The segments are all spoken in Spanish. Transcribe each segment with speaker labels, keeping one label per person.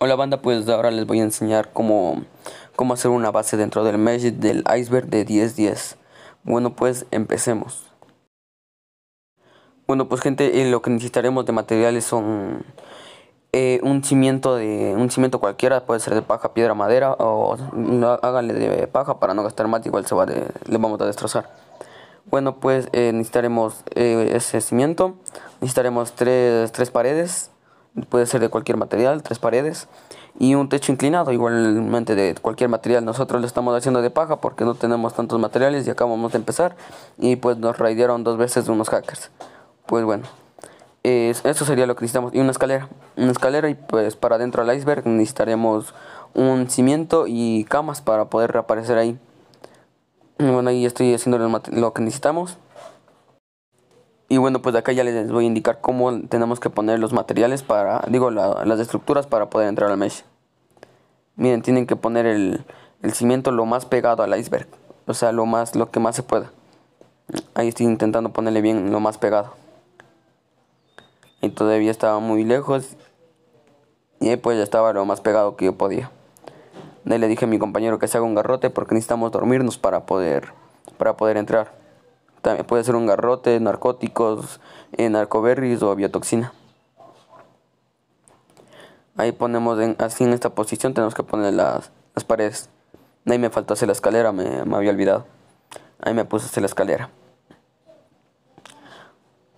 Speaker 1: Hola banda, pues ahora les voy a enseñar cómo, cómo hacer una base dentro del mesh del iceberg de 1010. Bueno, pues empecemos. Bueno, pues gente, eh, lo que necesitaremos de materiales son eh, un cimiento de un cimiento cualquiera, puede ser de paja, piedra, madera o háganle de paja para no gastar más, igual se va de, le vamos a destrozar. Bueno, pues eh, necesitaremos ese cimiento, necesitaremos tres, tres paredes puede ser de cualquier material, tres paredes y un techo inclinado, igualmente de cualquier material. Nosotros lo estamos haciendo de paja porque no tenemos tantos materiales y acabamos de empezar y pues nos raidearon dos veces unos hackers. Pues bueno, eso sería lo que necesitamos y una escalera, una escalera y pues para dentro del iceberg necesitaremos un cimiento y camas para poder reaparecer ahí. Bueno, ahí estoy haciendo lo que necesitamos. Y bueno, pues acá ya les voy a indicar cómo tenemos que poner los materiales para, digo, las estructuras para poder entrar al mesh. Miren, tienen que poner el, cimiento lo más pegado al iceberg, o sea, lo más, lo que más se pueda. Ahí estoy intentando ponerle bien lo más pegado. Y todavía estaba muy lejos y pues ya estaba lo más pegado que yo podía. De ahí le dije a mi compañero que se haga un garrote porque necesitamos dormirnos para poder, para poder entrar. También puede ser un garrote, narcóticos, eh, narcoberries o biotoxina. Ahí ponemos así en esta posición tenemos que poner las, paredes. Ahí me faltó hacer la escalera, me, había olvidado. Ahí me puse hacer la escalera.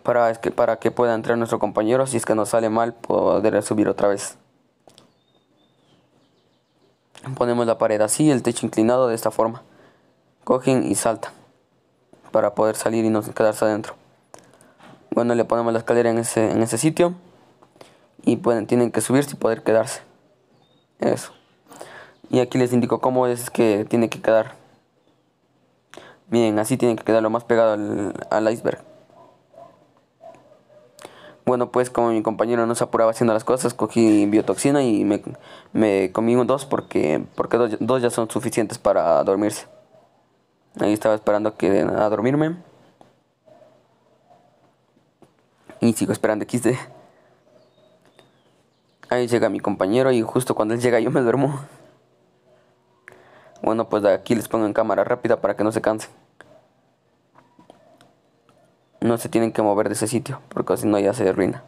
Speaker 1: Para, que, para que pueda entrar nuestro compañero, si es que nos sale mal, poder subir otra vez. Ponemos la pared así, el techo inclinado de esta forma. Cogen y saltan para poder salir y no quedarse adentro. Bueno, le ponemos la escalera en ese, en ese sitio y pueden, tienen que subirse y poder quedarse. Eso. Y aquí les indico cómo es que tiene que quedar. Miren, así tiene que quedar lo más pegado al, iceberg. Bueno, pues como mi compañero no se apuraba haciendo las cosas, cogí biotoxina y me, me comí dos porque, porque dos ya son suficientes para dormirse. Ahí estaba esperando que a dormirme. Y sigo esperando XD. Ahí llega mi compañero y justo cuando él llega yo me duermo. Bueno, pues aquí les pongo en cámara rápida para que no se cansen. No se tienen que mover de ese sitio, porque si no ya se arruina.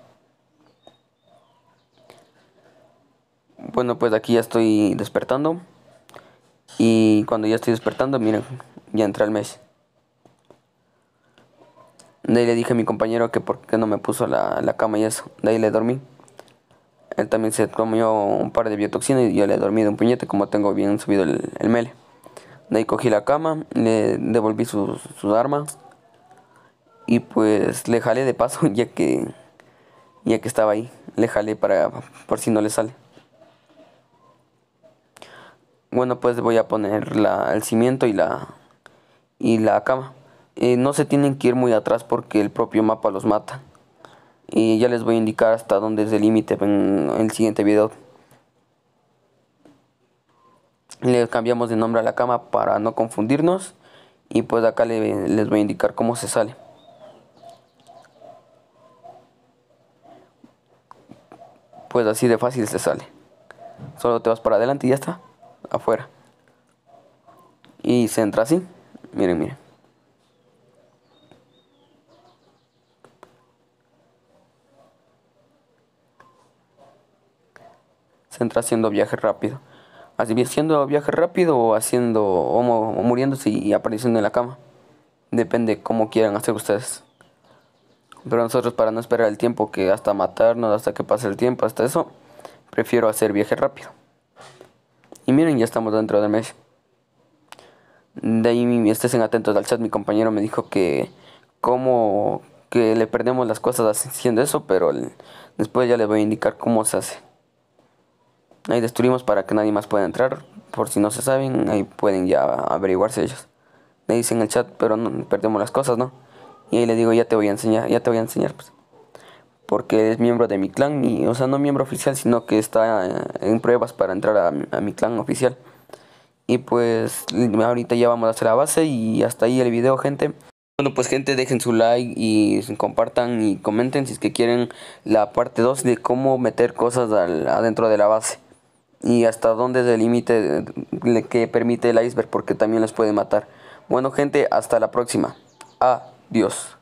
Speaker 1: Bueno, pues aquí ya estoy despertando. Y cuando ya estoy despertando, miren, ya entré al mes. De ahí le dije a mi compañero que por qué no me puso la, cama y eso. De ahí le dormí. Él también se comió un par de biotoxinas y yo le dormí de un puñete como tengo bien subido el, el mele. De ahí cogí la cama, le devolví sus su armas y pues le jalé de paso ya que ya que estaba ahí. Le jalé para por si no le sale. Bueno pues voy a poner la, el cimiento y la, y la cama. Eh, no se tienen que ir muy atrás porque el propio mapa los mata. Y ya les voy a indicar hasta dónde es el límite en el siguiente video. Le cambiamos de nombre a la cama para no confundirnos. Y pues acá les voy a indicar cómo se sale. Pues así de fácil se sale. Solo te vas para adelante y ya está. Afuera. Y se entra así. Miren, miren. Se entra haciendo viaje rápido. Así haciendo viaje rápido o haciendo o, muriéndose y apareciendo en la cama. Depende cómo quieran hacer ustedes. Pero nosotros para no esperar el tiempo que hasta matarnos, hasta que pase el tiempo, hasta eso, prefiero hacer viaje rápido. Y miren, ya estamos dentro del mes. De ahí estén atentos al chat, mi compañero me dijo que como que le perdemos las cosas haciendo eso, pero después ya les voy a indicar cómo se hace. Ahí destruimos para que nadie más pueda entrar, por si no se saben, ahí pueden ya averiguarse ellos. Me dicen en el chat, pero no perdemos las cosas, ¿no? Y ahí le digo, ya te voy a enseñar, ya te voy a enseñar, pues. Porque es miembro de mi clan, y, o sea, no miembro oficial, sino que está en pruebas para entrar a mi clan oficial. Y pues ahorita ya vamos a hacer la base y hasta ahí el video, gente. Bueno, pues gente, dejen su like y compartan y comenten si es que quieren la parte 2 de cómo meter cosas adentro de la base. y hasta dónde es el límite que permite el iceberg porque también les puede matar. Bueno gente, hasta la próxima. Adiós.